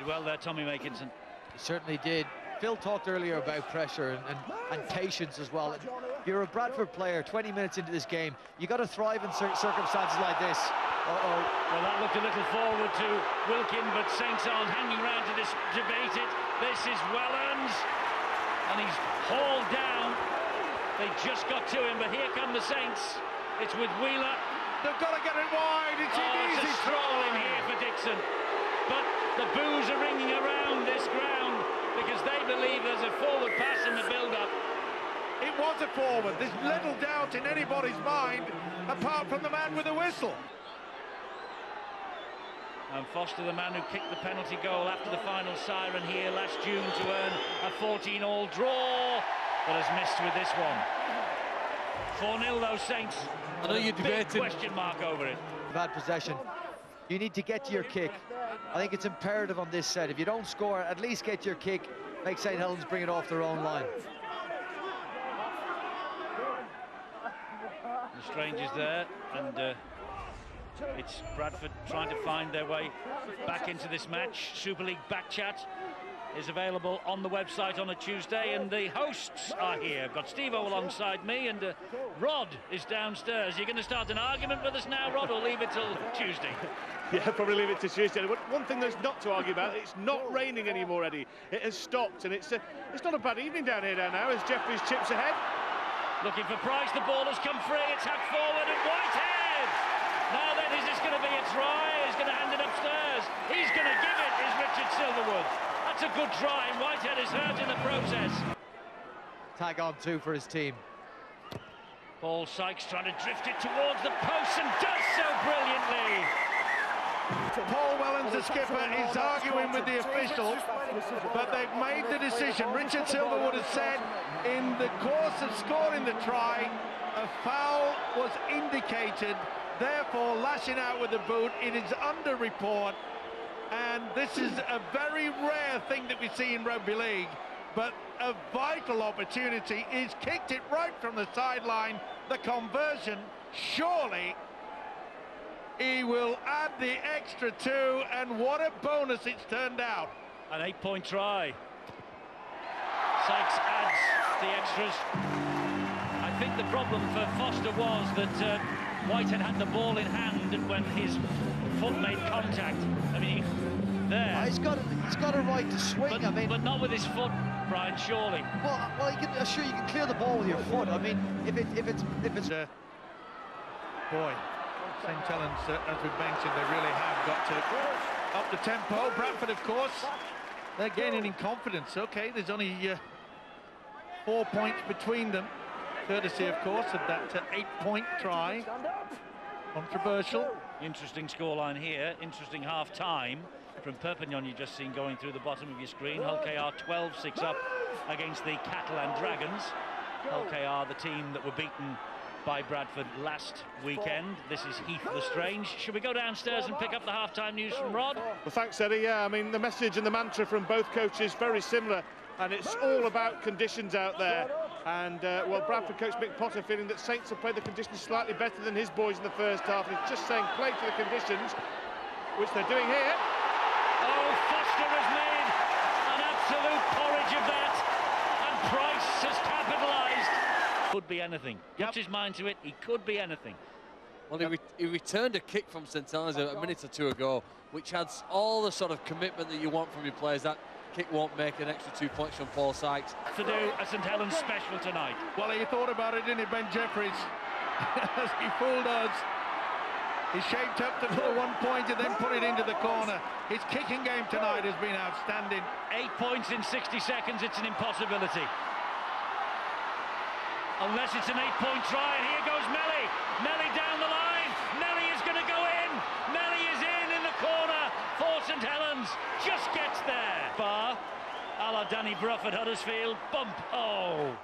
Did well there, Tommy Makinson. He certainly did. Phil talked earlier about pressure and, and, and patience as well. You're a Bradford player 20 minutes into this game. you got to thrive in cir circumstances like this. Uh-oh. Well, that looked a little forward to Wilkin, but Saints aren't hanging around to this, debate it. This is Wellens, and he's hauled down. They just got to him, but here come the Saints. It's with Wheeler. They've got to get it wide. It's oh, an easy it's a stroll in here for Dixon. But the boos are ringing around this ground because they believe there's a forward pass in the build-up. It was a forward. There's little doubt in anybody's mind, apart from the man with the whistle. And Foster, the man who kicked the penalty goal after the final siren here last June to earn a 14-all draw, but has missed with this one. 4-0 those Saints. I know you're debating. question mark over it. Bad possession. You need to get to your kick. I think it's imperative on this set. If you don't score, at least get your kick. Make St. Helens bring it off their own line. L'Estrange is there, and uh, it's Bradford trying to find their way back into this match. Super League back chat is available on the website on a Tuesday, and the hosts are here. I've got Steve O alongside me, and uh, Rod is downstairs. You're going to start an argument with us now, Rod, or leave it till Tuesday? Yeah, probably leave it to Tuesday. But one thing there's not to argue about, it's not raining anymore, Eddie. It has stopped, and it's a, it's not a bad evening down here now as Jeffries chips ahead. Looking for Price, the ball has come free, it's hacked forward, and Whitehead! Now then, is this going to be a try? He's going to hand it upstairs. He's going to give it, is Richard Silverwood. That's a good try, and Whitehead is hurt in the process. Tag on two for his team. Paul Sykes trying to drift it towards the post and does so brilliantly. Paul Wellens, the skipper, is arguing with the official, but they've made the decision. Richard Silverwood has said in the course of scoring the try, a foul was indicated therefore lashing out with the boot. It is under report, and this is a very rare thing that we see in rugby league, but a vital opportunity. He's kicked it right from the sideline. The conversion, surely he will add the extra two, and what a bonus it's turned out. An eight-point try. Sykes adds the extras. I think the problem for Foster was that uh, Whitehead had the ball in hand when his foot made contact. I mean, there. Oh, he's got a, he's got a right to swing. But, I mean, but not with his foot, Brian. Surely. Well, well, you can, sure you can clear the ball with your foot. I mean, if it if it's if it's. Uh, boy, St. Helens, uh, as we've mentioned, they really have got to up the tempo. Bradford, of course, they're gaining in confidence. Okay, there's only uh, four points between them courtesy, of course, of that uh, eight-point try. Controversial. Interesting scoreline here. Interesting half-time from Perpignan you just seen going through the bottom of your screen. Hull KR 12-6 up against the Catalan Dragons. Hull KR, the team that were beaten by Bradford last weekend. This is Heath L'Estrange. Should we go downstairs and pick up the half-time news from Rod? Well, thanks, Eddie. Yeah, I mean, the message and the mantra from both coaches very similar, and it's all about conditions out there. And, uh, well, Bradford coach Mick Potter feeling that Saints have played the conditions slightly better than his boys in the first half. And he's just saying play to the conditions, which they're doing here. Oh, Foster has made an absolute porridge of that. And Price has capitalised. Could be anything. Yep. Puts his mind to it, he could be anything. Well, he, re he, returned a kick from St Helens a minute or two ago, which adds all the sort of commitment that you want from your players. That kick won't make an extra two points from Paul Sykes. To do a St Helens special tonight. Well, he thought about it, didn't he, Ben Jeffries? As he fooled us. He shaped up to the one point and then put it into the corner. His kicking game tonight has been outstanding. Eight points in 60 seconds, it's an impossibility. Unless it's an eight-point try, and here goes Meli. Meli down the line. Meli is going to go in. Meli is in in the corner for St Helens. Just gets there. A la Danny Brough at Huddersfield. Bump. Oh.